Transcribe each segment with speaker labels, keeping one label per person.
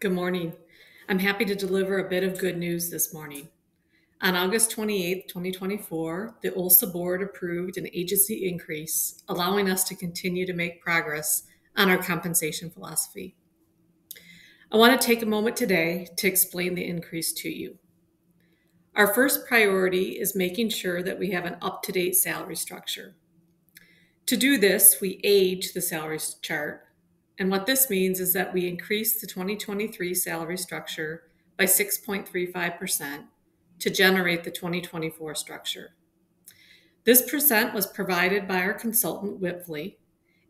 Speaker 1: Good morning. I'm happy to deliver a bit of good news this morning. On August 28, 2024, the OLHSA board approved an agency increase, allowing us to continue to make progress on our compensation philosophy. I want to take a moment today to explain the increase to you. Our first priority is making sure that we have an up to date salary structure. To do this, we age the salary chart and what this means is that we increased the 2023 salary structure by 6.35% to generate the 2024 structure. This percent was provided by our consultant Wipfli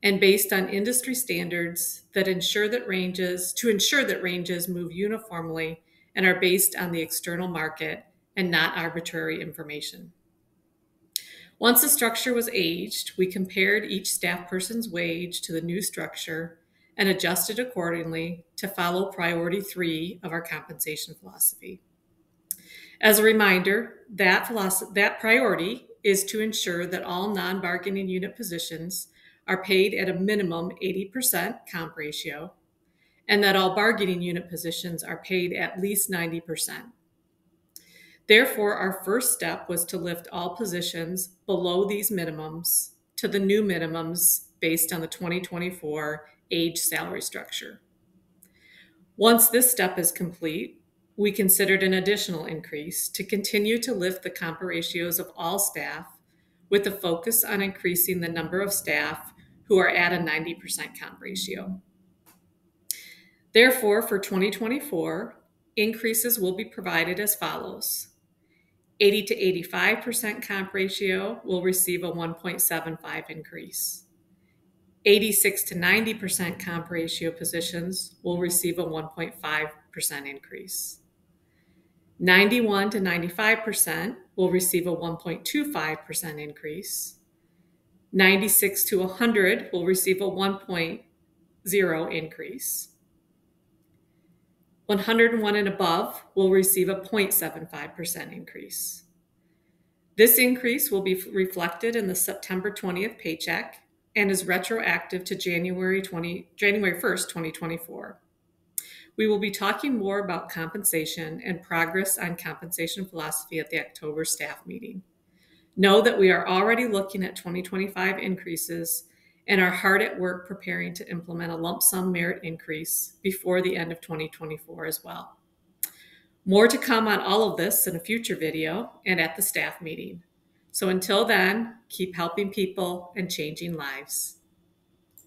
Speaker 1: and based on industry standards that ensure that ranges to ensure that ranges move uniformly and are based on the external market and not arbitrary information. Once the structure was aged, we compared each staff person's wage to the new structure and adjusted accordingly to follow priority three of our compensation philosophy. As a reminder, that, philosophy, that priority is to ensure that all non bargaining unit positions are paid at a minimum 80% comp ratio and that all bargaining unit positions are paid at least 90%. Therefore, our first step was to lift all positions below these minimums to the new minimums based on the 2024 age salary structure. Once this step is complete, we considered an additional increase to continue to lift the comp ratios of all staff with a focus on increasing the number of staff who are at a 90% comp ratio. Therefore, for 2024, increases will be provided as follows 80 to 85% comp ratio will receive a 1.75 increase. 86 to 90% comp ratio positions will receive a 1.5% increase. 91 to 95% will receive a 1.25% increase. 96 to 100 will receive a 1.0 increase. 101 and above will receive a 0.75% increase. This increase will be reflected in the September 20th paycheck and is retroactive to January 20 January 1st, 2024. We will be talking more about compensation and progress on compensation philosophy at the October staff meeting. Know that we are already looking at 2025 increases and are hard at work preparing to implement a lump sum merit increase before the end of 2024 as well. More to come on all of this in a future video and at the staff meeting. So until then, keep helping people and changing lives.